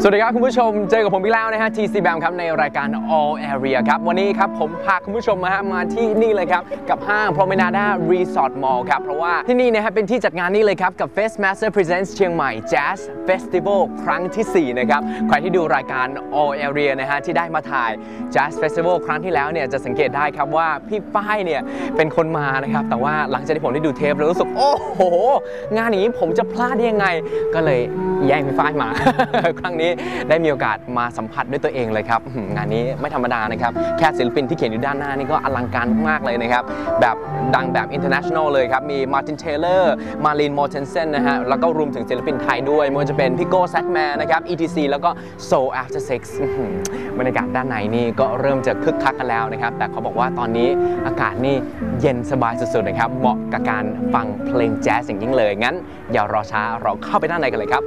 สวัสดีครับคุณผู้ชม เจอกับผมอีกแล้วนะฮะ TC BAM ครับในรายการ All Area ครับ วันนี้ครับผมพาคุณผู้ชมมาฮะมาที่นี่เลยครับ กับห้าง Promenada Resort Mall ครับ เพราะว่าที่นี่นะฮะเป็นที่จัดงานนี้เลยครับ กับ Fest Master Presents เชียงใหม่ Jazz Festival ครั้งทีสี่ 4 นะครับ ใครที่ดูรายการ All Area นะฮะที่ได้มาถ่าย Jazz Festival ครั้งที่แล้วเนี่ยจะสังเกตได้ครับว่าพี่ป้ายเนี่ยเป็นคนมานะครับแต่ว่าหลังจากที่ผมได้ดูเทปแล้วรู้สึกโอ้โห งานอย่างนี้ผมจะพลาดได้ยังไง ก็เลยแย่งพี่ฝ้ายมาครั้งนี้ได้มีโอกาสมาสัมผัสด้วยตัวเองเลยครับงานนี้ไม่ธรรมดานะครับ แค่ศิลปินที่เขียนอยู่ด้านหน้านี่ก็อลังการมากเลยนะครับ แบบดังแบบ international เลยครับ มี Martin Taylor Malene Mortensen นะฮะ แล้วก็รวมถึงศิลปินไทยด้วยไม่ว่าจะเป็นพี่โก้แซกแมนนะครับ ETC แล้วก็ Soul After Sex บรรยากาศด้านในนี่ก็เริ่มจะคึกคักกันแล้วนะครับ แต่เขาบอกว่าตอนนี้อากาศนี่เย็นสบายสุดๆนะครับ เหมาะกับการฟังเพลงแจ๊สอย่างยิ่งเลย งั้นอย่ารอช้าเราเข้าไปด้านในกันเลยครับ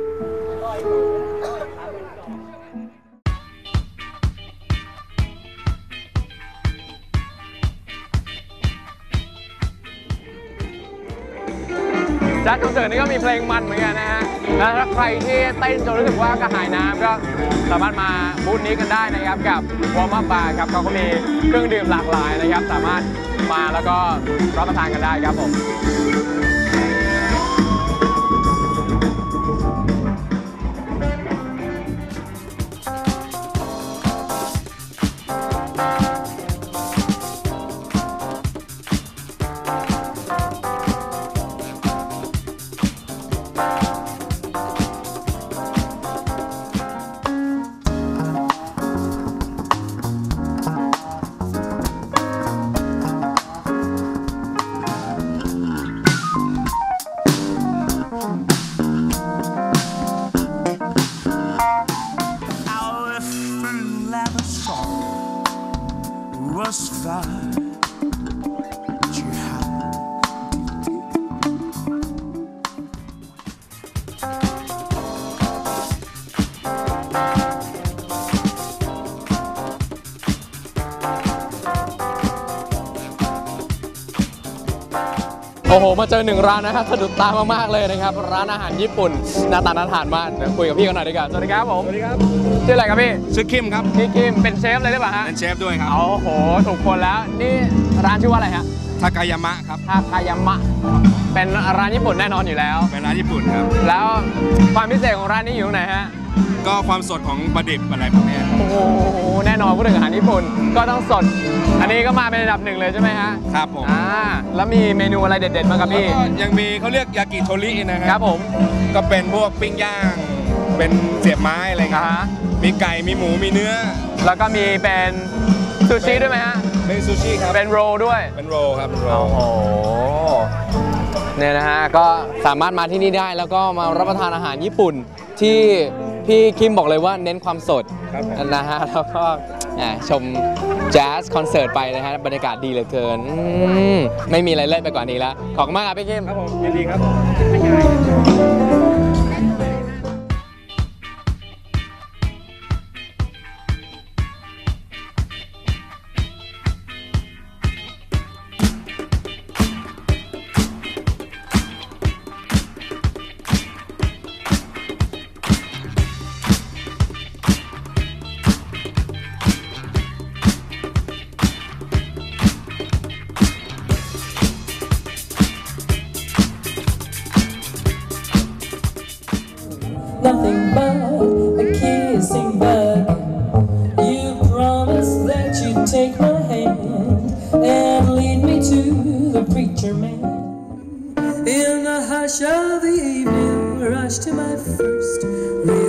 จัดคอนเสิร์ตนี่ก็มีเพลงมันเหมือนกันนะฮะแล้วถ้าใครที่เต้นจนรู้สึกว่ากระหายน้ำก็สามารถมาบูธนี้กันได้นะครับกับวอร์ม p บาร์ครับเขาก็มีเครื่องดื่มหลากหลายนะครับ สามารถมาแล้วก็รับประทานกันได้ครับผม โอ้โห มาเจอหนึ่งร้านนะครับสะดุดตามากๆเลยนะครับ ร้านอาหารญี่ปุ่นหน้าตาน่าทานมากเดี๋ยวคุยกับพี่กันหน่อยดีกว่าสวัสดีครับผมสวัสดีครับชื่ออะไรครับพี่ชื่อคิมครับพี่กิมเป็นเชฟเลยหรือเปล่าฮะเป็นเชฟด้วยครับโอ้โหถูกคนแล้วนี่ร้านชื่อว่าอะไรฮะทากายามะครับทาคายามะเป็นร้านญี่ปุ่นแน่นอนอยู่แล้ว เป็นร้านญี่ปุ่นครับ แล้วความพิเศษของร้านนี้อยู่ตรงไหนฮะ ก็ความสดของปลาดิบอะไรพวกเนี้ยครับโอ้โหแน่นอนพูดถึงอาหารญี่ปุ่นก็ต้องสด อันนี้ก็มาเป็นอันดับหนึ่งเลยใช่ไหมฮะครับผมอ่าแล้วมีเมนูอะไรเด็ดๆบ้างครับแล้วพี่ ก็ยังมีเขาเรียกยากิโทรินะคครัรับผม ก็เป็นพวกปิ้งย่าง เป็นเสียบไม้อะไรอ่าเงี้ยฮะ มีไก่มีหมูมีเนื้อแล้วก็มีเป็นซูชิด้วยไหมฮะ เป็นซูชิครับเป็นโรลด้วย เป็นโรลครับเป็นโรล โอ้โห เนี่ยนะฮะ ก็สามารถมาที่นี่ได้แล้วก็มารับประทานอาหารญี่ปุ่นที่ พี่คิมบอกเลยว่าเน้นความสดครับผม นะฮะแล้วก็แหมชมแจ๊สคอนเสิร์ตไปนะฮะบรรยากาศดีเหลือเกินอืมไม่มีอะไรเลิศไปกว่านี้แล้ว ขอบคุณมากครับพี่คิม ครับผมยินดีครับ nothing but a kissing bug. You promised that you'd take my hand and lead me to the preacher man. In the hush of the evening, rush to my first real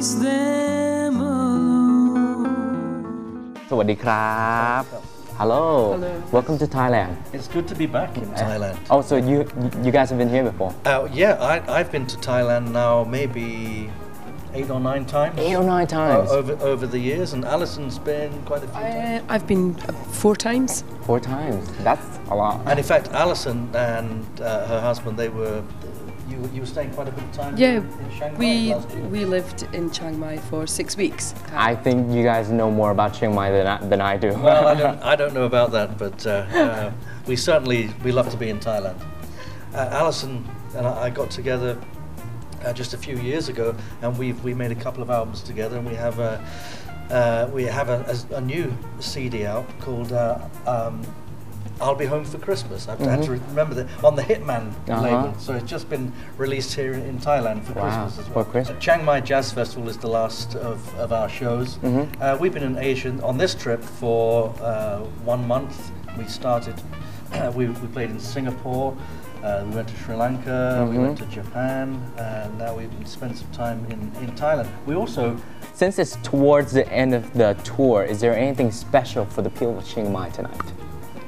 must face them alone. สวัสดีครับ Hello Welcome to Thailand It's good to be back in Thailand. Oh so you you guys have been here before Uh, yeah, I, I've been to Thailand now maybe eight or nine times. Eight or nine times. o- over over the years, and Alison's been quite a few. times. Uh, I've been uh, four times. Four times. That's a lot. And in fact, Alison and uh, her husband, they were. You, you were staying quite a bit of time Yeah, in, in Shanghai we last year. we lived in Chiang Mai for six weeks. I think you guys know more about Chiang Mai than I, than I do. Well, I don't, I don't know about that, but uh, uh, we certainly we love to be in Thailand. Uh, Alison and I I got together uh, just a few years ago, and we've we made a couple of albums together, and we have a uh, we have a, a, a new CD out called. Uh, um, I'll be home for Christmas. I've had to remember that on the Hitman Mm-hmm. Uh-huh. label, so it's just been released here in Thailand for Wow, Christmas as for well. Christmas. Uh, Chiang Mai Jazz Festival is the last of, of our shows. Mm-hmm. Uh, we've been in Asia on this trip for uh, one month. We started, we, we played in Singapore, uh, we went to Sri Lanka, we went to Japan, and now we've spent some time in, in Thailand. We also, Since it's towards the end of the tour, is there anything special for the people of Chiang Mai tonight?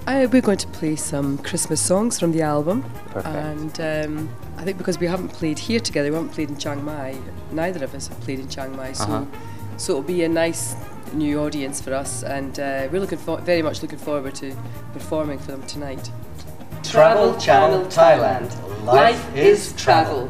Uh, we're going to play some Christmas songs from the album. Perfect. And um, I think because we haven't played here together, we haven't played in Chiang Mai, neither of us have played in Chiang Mai. So, Uh-huh. so it'll be a nice new audience for us. And uh, we're looking for, very much looking forward to performing for them tonight. Travel Channel Thailand. Life is travel.